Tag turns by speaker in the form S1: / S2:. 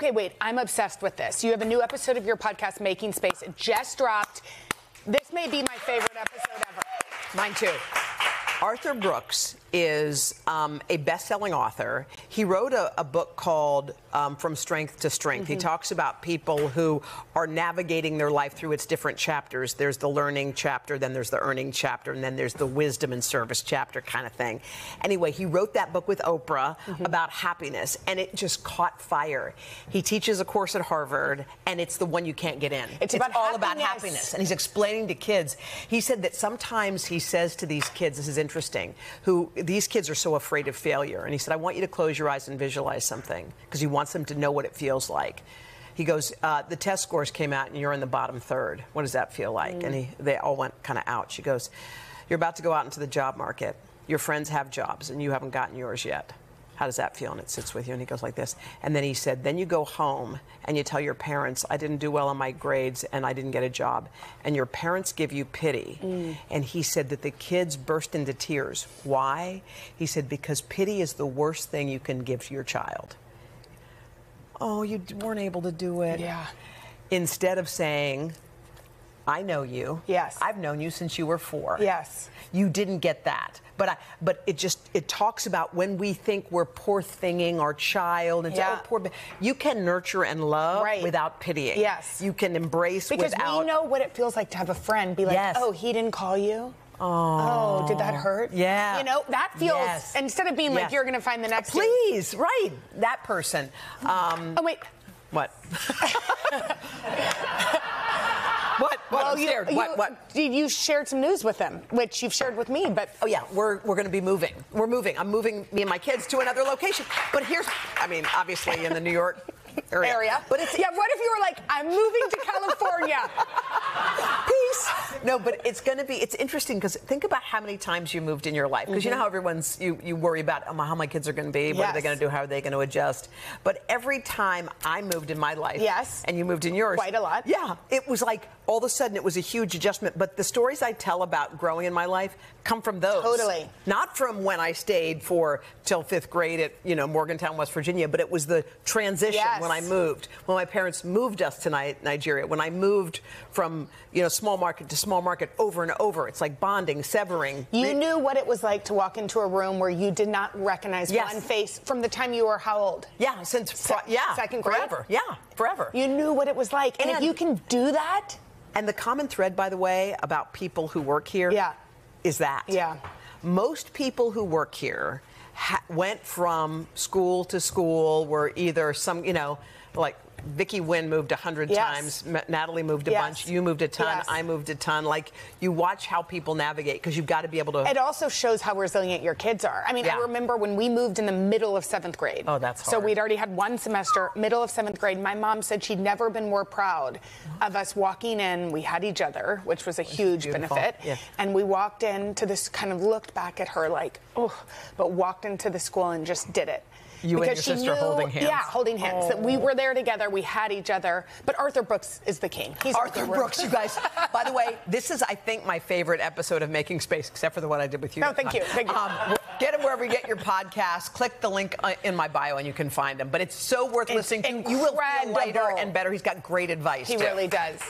S1: Okay, wait. I'm obsessed with this. You have a new episode of your podcast, Making Space. It just dropped. This may be my favorite episode ever.
S2: Mine too. Arthur Brooks is um, a best-selling author. He wrote a, a book called um, From Strength to Strength.
S1: Mm-hmm.
S2: He talks about people who are navigating their life through its different chapters. There's the learning chapter, then there's the earning chapter, and then there's the wisdom and service chapter kind of thing. Anyway, he wrote that book with Oprah
S1: Mm-hmm.
S2: about happiness, and it just caught fire. He teaches a course at Harvard, and it's the one you can't get in.
S1: It's about
S2: all about
S1: happiness.
S2: happiness. And he's explaining to kids. He said that sometimes he says to these kids, this is interesting, who these kids are so afraid of failure. And he said, I want you to close your eyes and visualize something because he wants them to know what it feels like. He goes, uh, the test scores came out and you're in the bottom third. What does that feel like? And he, they all went kind of out. She goes, You're about to go out into the job market. Your friends have jobs and you haven't gotten yours yet. How does that feel? And it sits with you. And he goes like this. And then he said, Then you go home and you tell your parents, I didn't do well on my grades and I didn't get a job. And your parents give you pity. Mm. And he said that the kids burst into tears. Why? He said, Because pity is the worst thing you can give to your child. Oh, you weren't able to do it.
S1: Yeah.
S2: Instead of saying, I know you.
S1: Yes.
S2: I've known you since you were four.
S1: Yes.
S2: You didn't get that. But I, but it just it talks about when we think we're poor thinging our child and say,
S1: Yeah.
S2: oh poor you can nurture and love
S1: Right.
S2: without pitying.
S1: Yes.
S2: You can embrace
S1: Because
S2: without
S1: we know what it feels like to have a friend be like,
S2: Yes.
S1: oh, he didn't call you? Oh, did that hurt?
S2: Yeah.
S1: You know, that feels,
S2: Yes.
S1: instead of being like, you're going to find the next dude.
S2: Please, right. That person. Um,
S1: Oh, wait.
S2: what? what? What? I'm
S1: you,
S2: scared.
S1: you,
S2: what? What?
S1: You, you shared some news with them, which you've shared with me, but
S2: Oh yeah, we're we're going to be moving. We're moving. I'm moving me and my kids to another location. But here's, I mean, obviously in the New York area.
S1: area.
S2: But it's
S1: yeah. What if you were like, I'm moving to California?
S2: No, but it's going to be. It's interesting because think about how many times you moved in your life. Because you know mm-hmm. how everyone's you you worry about oh, how my kids are going to be. What are they going to do? How are they going to adjust? But every time I moved in my life,
S1: Yes.
S2: and you moved in yours,
S1: Quite a lot.
S2: Yeah, it was like all of a sudden it was a huge adjustment. But the stories I tell about growing in my life come from those.
S1: Totally.
S2: Not from when I stayed for till fifth grade at you know Morgantown, West Virginia, but it was the transition
S1: Yes.
S2: when I moved, when my parents moved us to Nigeria, when I moved from you know small market to small market over and over. It's like bonding, severing.
S1: You knew what it was like to walk into a room where you did not recognize
S2: Yes.
S1: one face from the time you were how old?
S2: yeah, since
S1: Se-
S2: yeah,
S1: second grade?
S2: forever. Yeah, forever.
S1: You knew what it was like. And, if you can do that,
S2: And the common thread, by the way, about people who work here,
S1: Yeah.
S2: is that.
S1: Yeah.
S2: Most people who work here ha- went from school to school, were either some, you know, like Vicky Nguyen moved a hundred
S1: Yes.
S2: times, M- Natalie moved a
S1: Yes.
S2: bunch, you moved a ton,
S1: Yes.
S2: I moved a ton. Like you watch how people navigate because you've got to be able to.
S1: it also shows how resilient your kids are. I mean, I remember when we moved in the middle of seventh grade.
S2: Oh, that's
S1: So we'd already had one semester, middle of seventh grade. My mom said she'd never been more proud of us walking in. We had each other, which was a huge
S2: beautiful.
S1: benefit.
S2: Yeah.
S1: And we walked into this, kind of looked back at her like, oh, but walked into the school and just did it.
S2: You and
S1: because
S2: your
S1: she
S2: sister
S1: knew,
S2: holding hands.
S1: Yeah, holding hands. That we were there together. We had each other. But Arthur Brooks is the king. He's
S2: Arthur Brooks, you guys. By the way, this is, I think, my favorite episode of Making Space, except for the one I did with you.
S1: No, thank you, thank you.
S2: Um, get it wherever you get your podcasts. Click the link uh, in my bio and you can find him. But it's so worth
S1: It's
S2: listening to. You will feel lighter and better. He's got great advice.
S1: He
S2: too.
S1: really does.